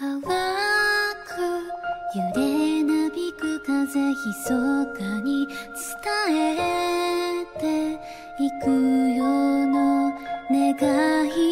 乾く揺れなびく風ひそかに伝えていくよの願い。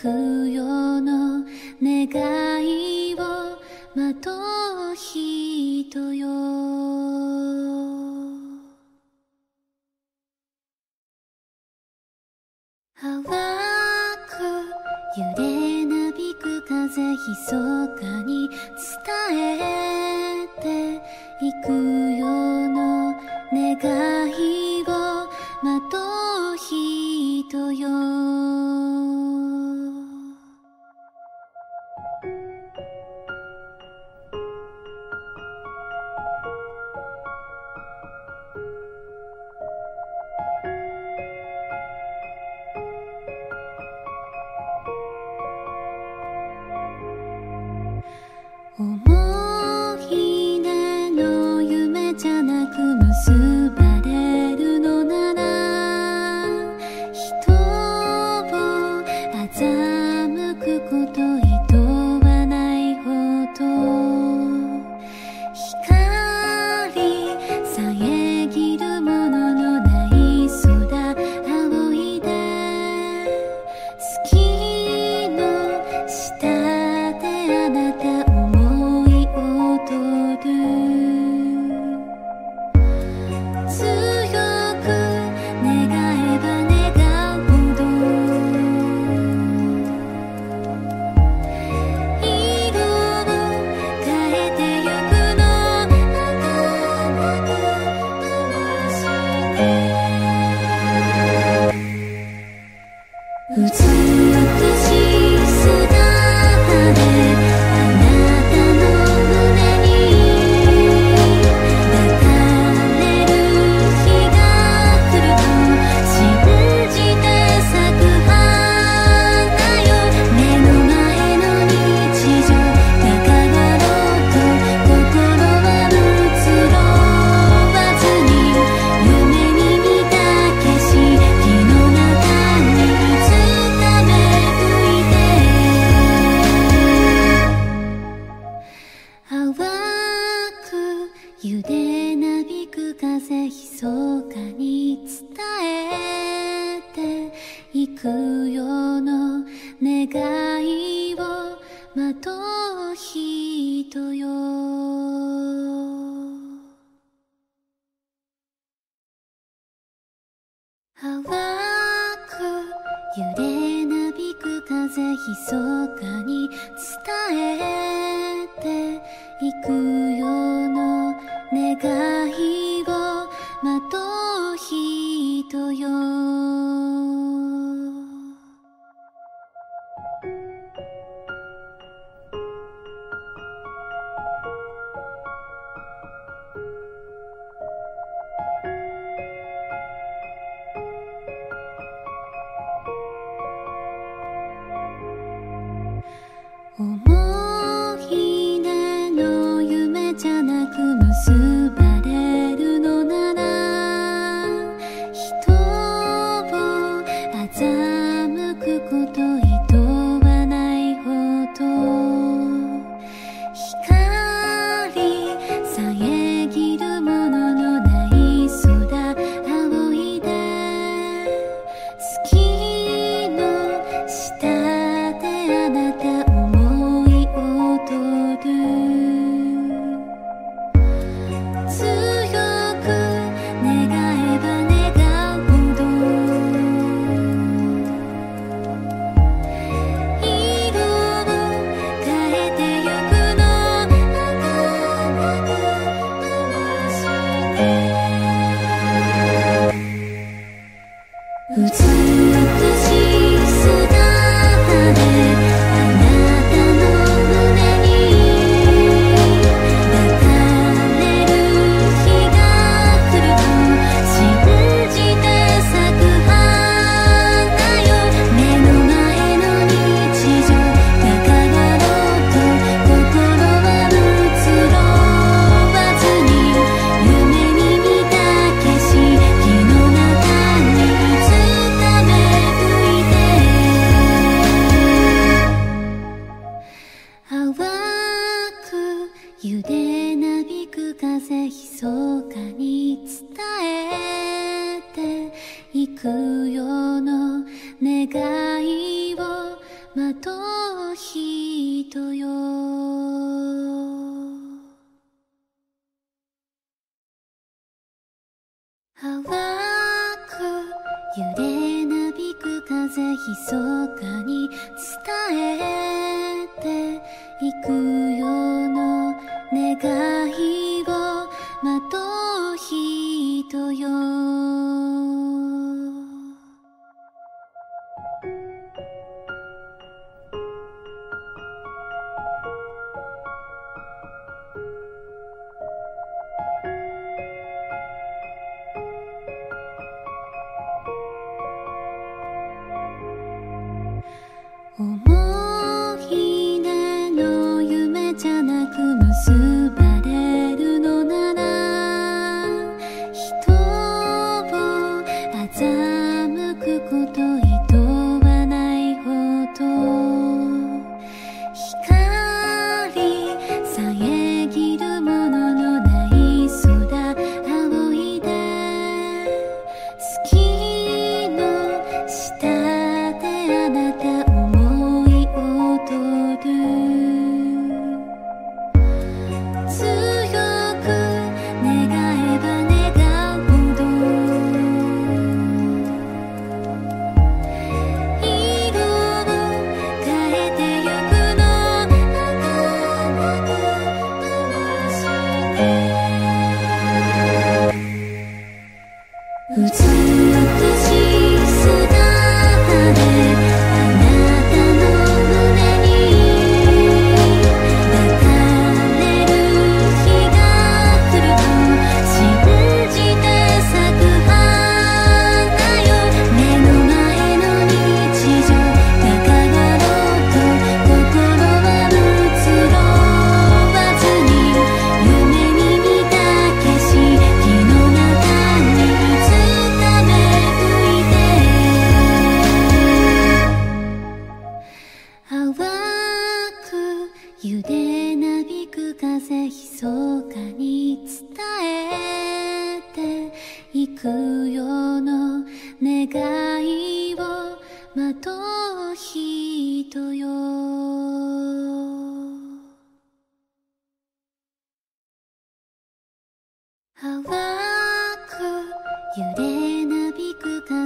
くよの願い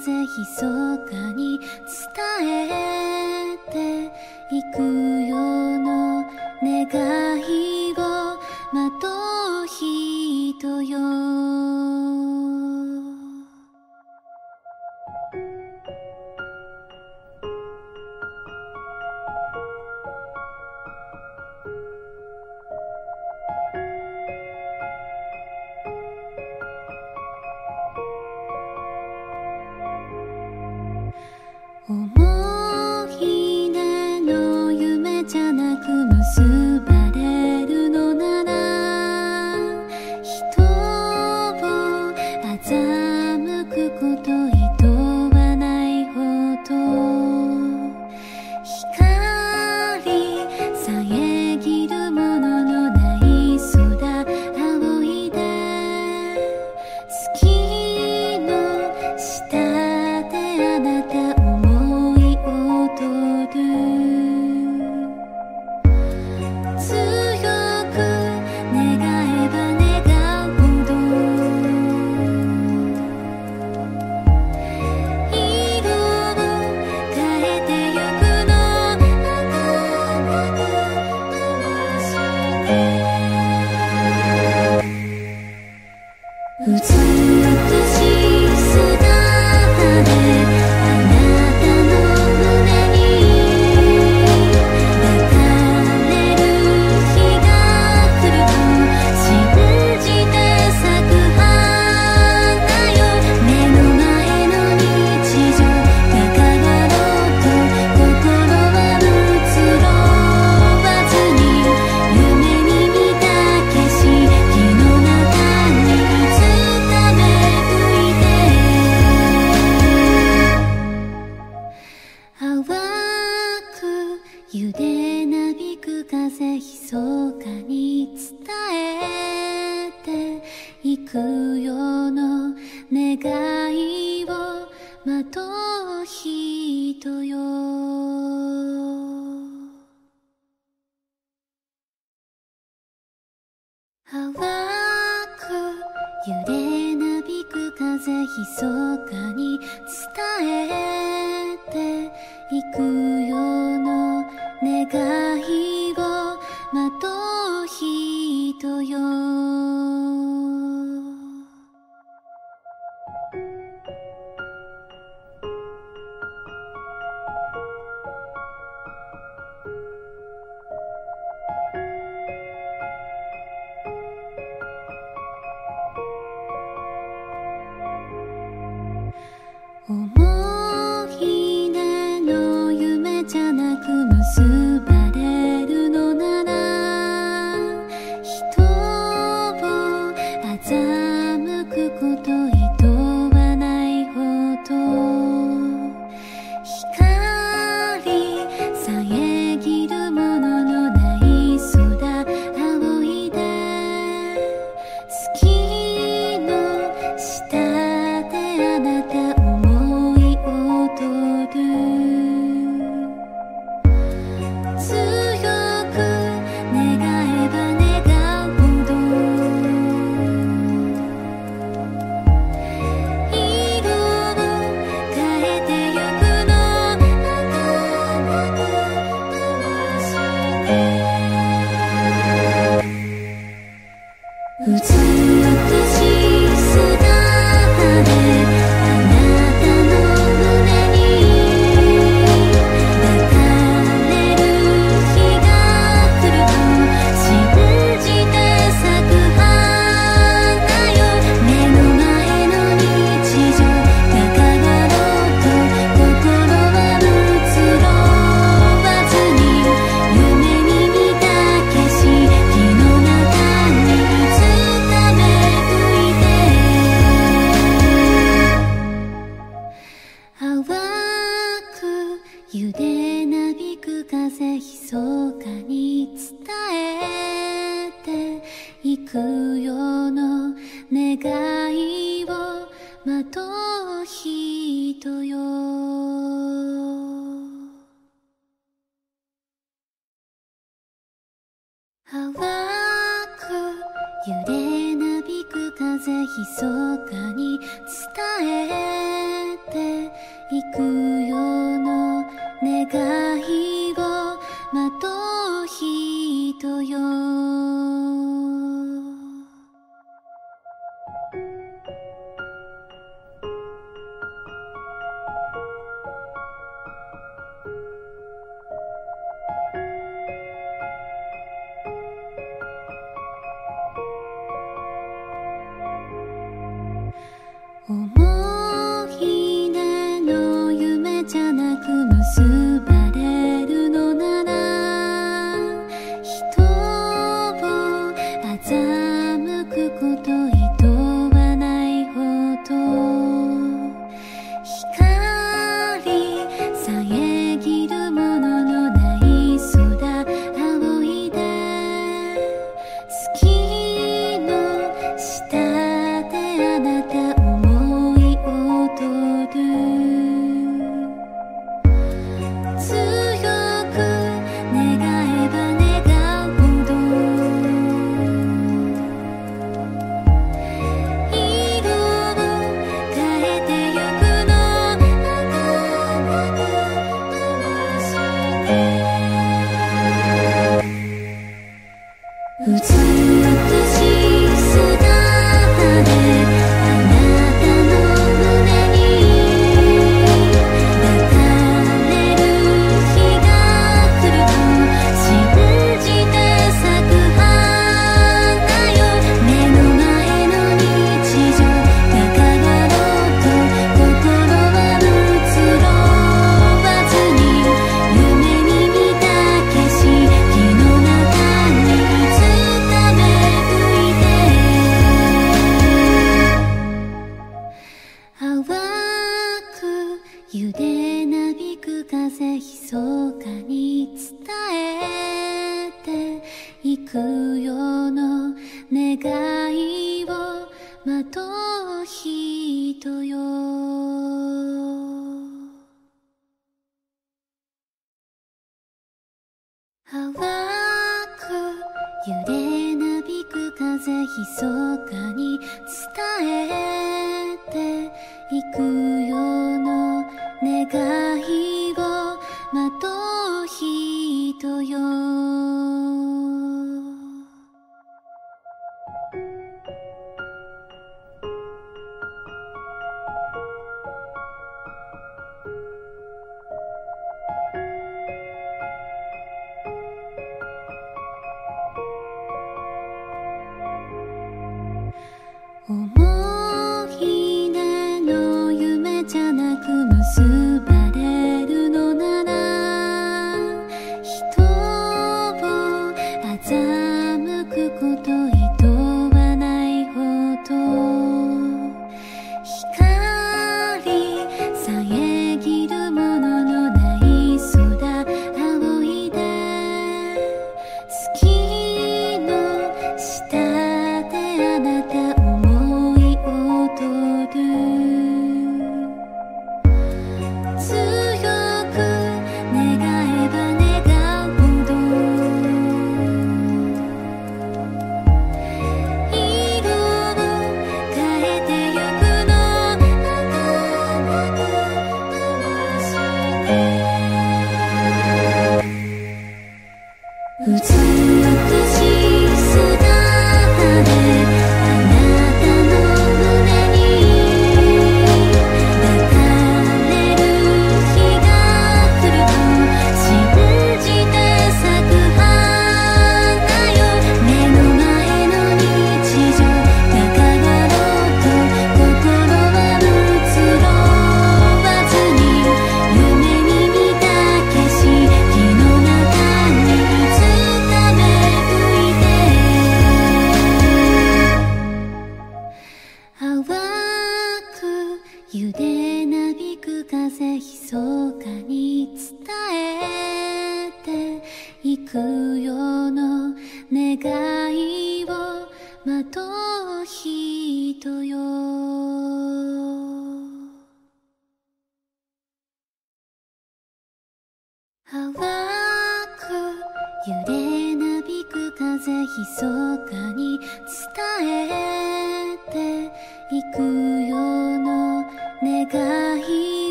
ぜ密かに伝えていくよの願い。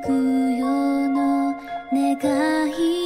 いくよの願い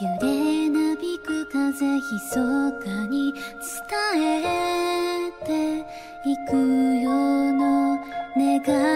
揺れなびく風ひそかに伝えていくよの願い。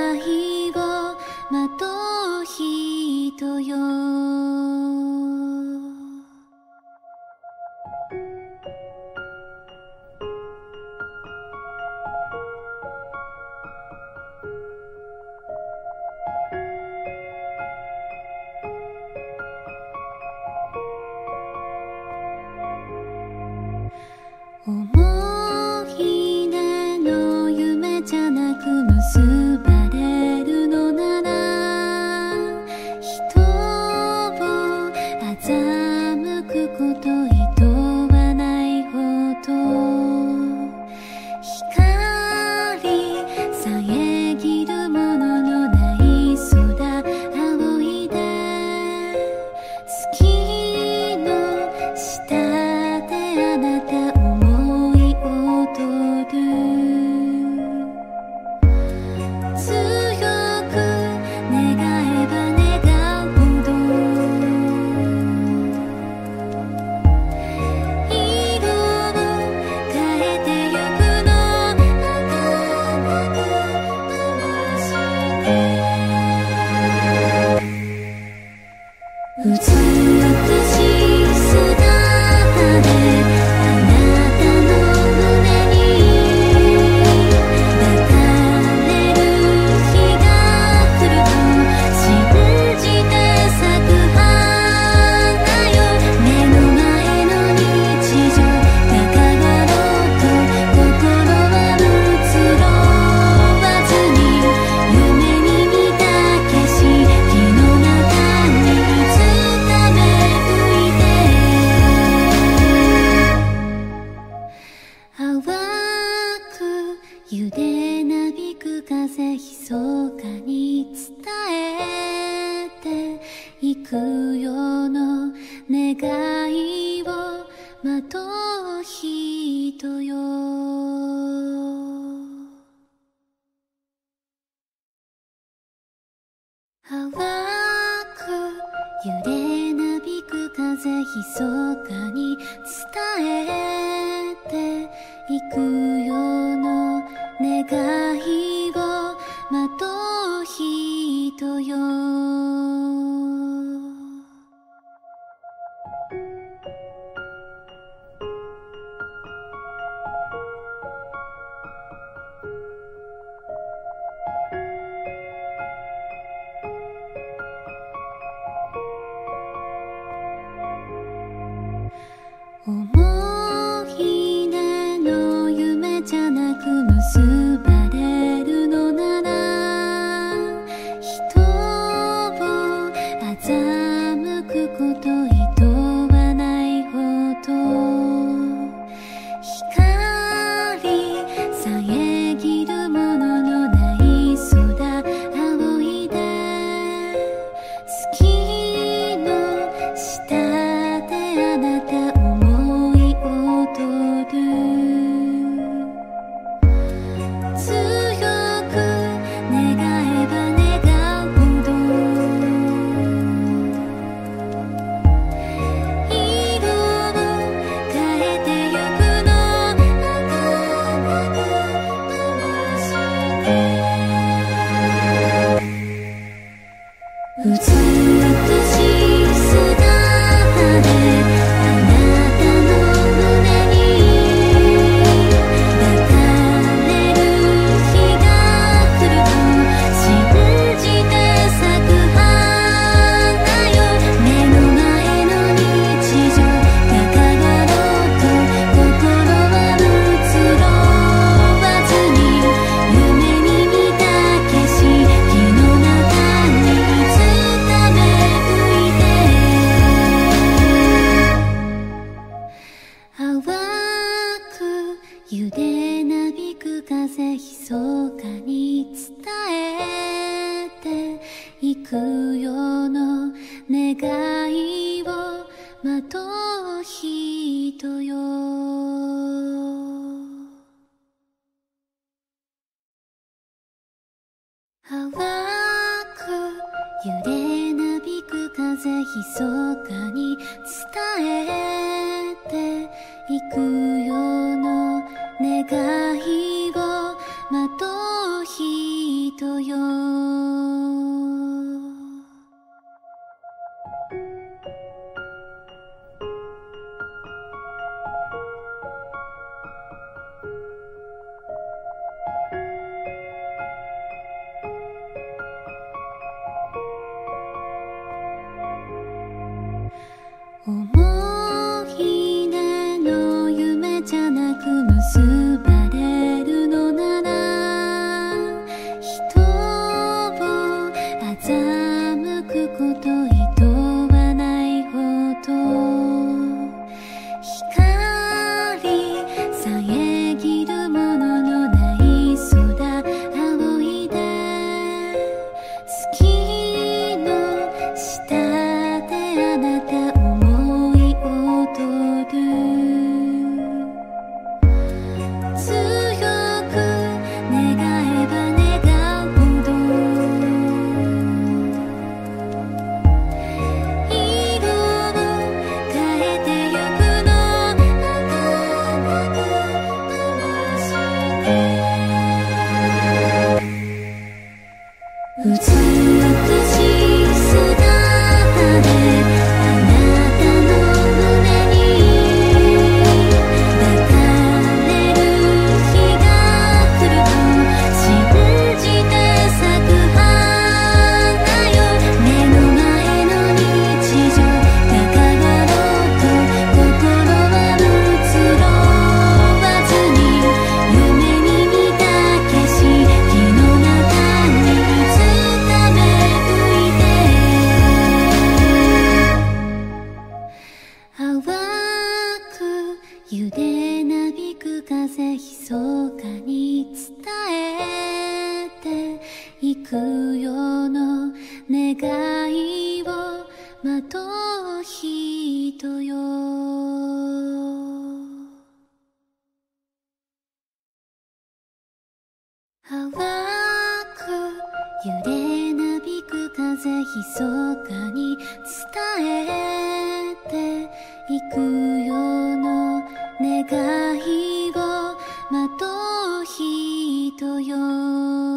人よ。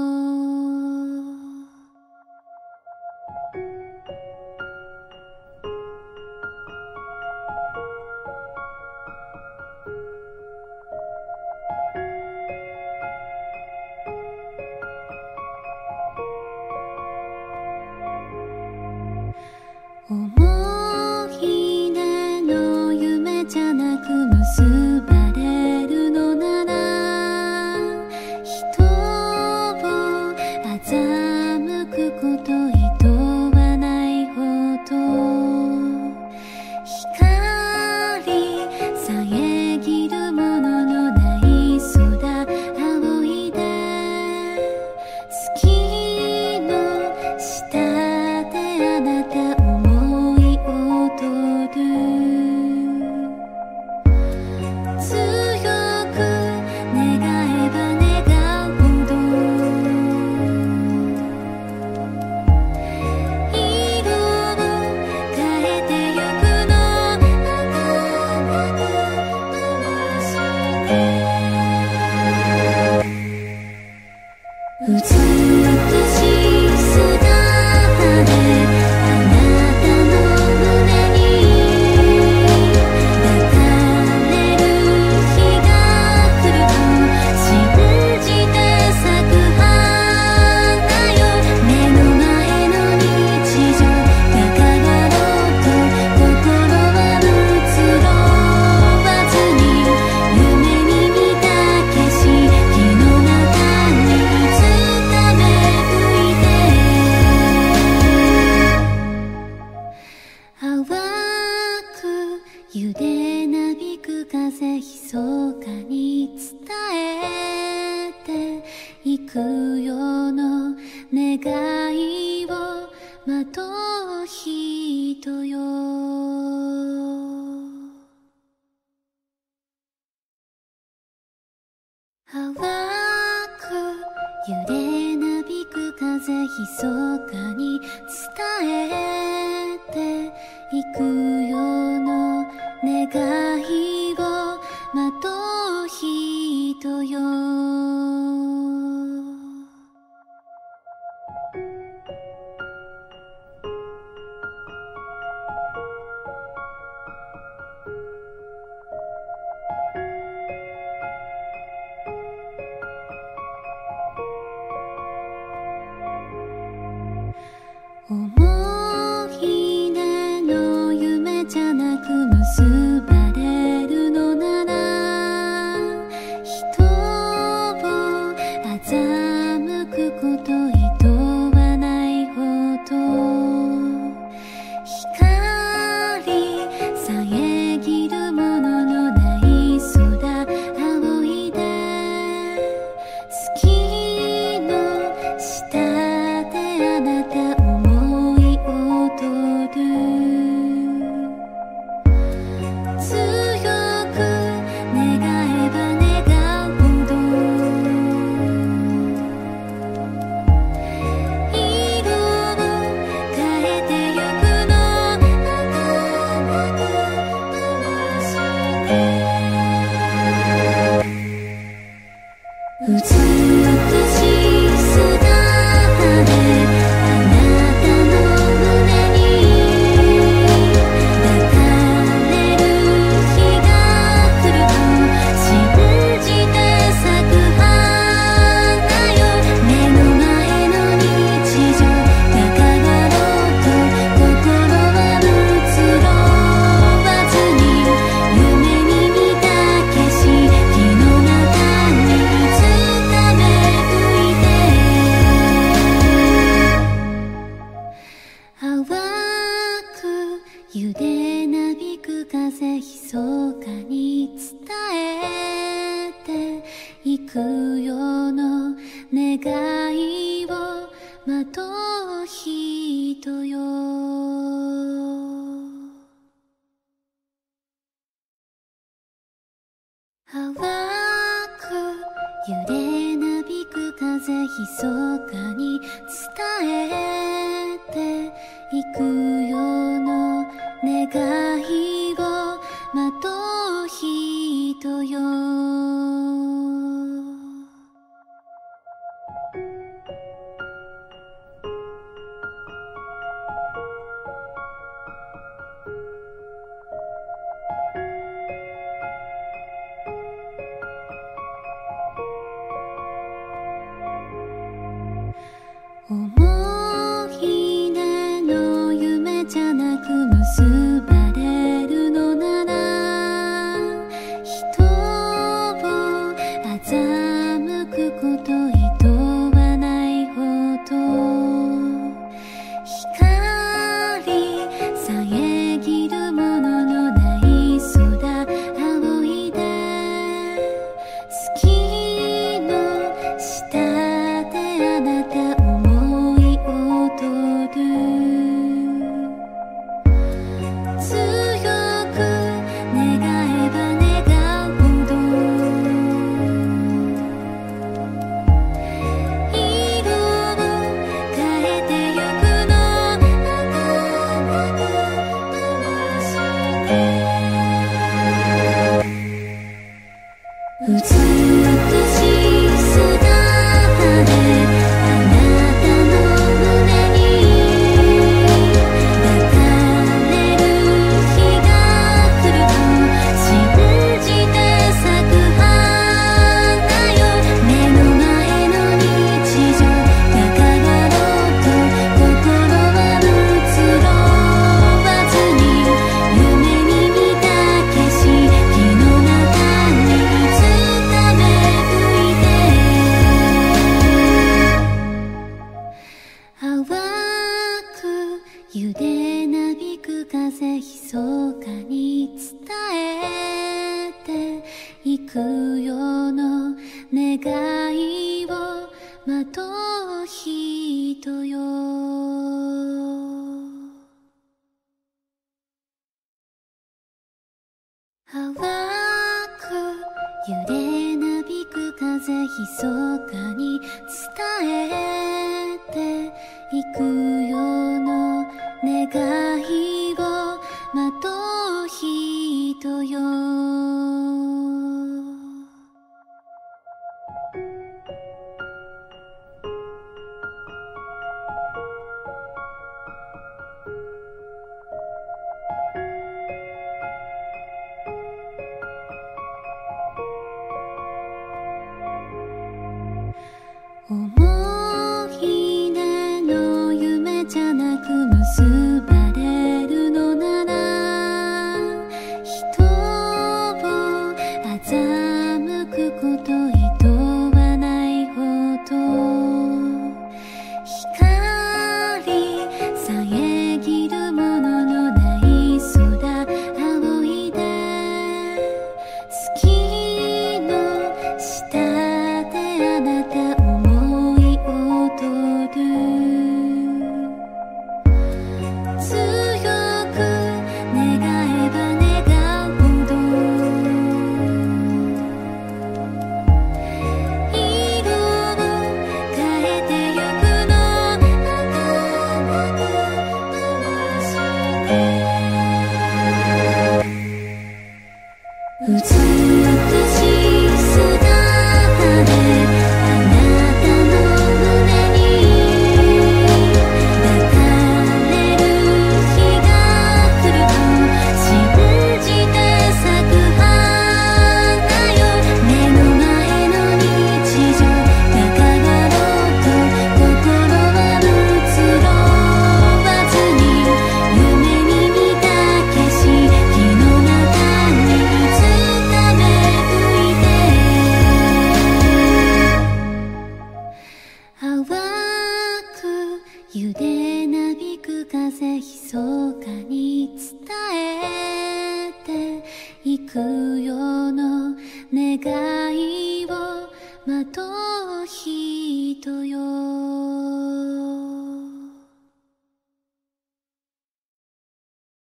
びく風ひそかに伝えていくよの願い。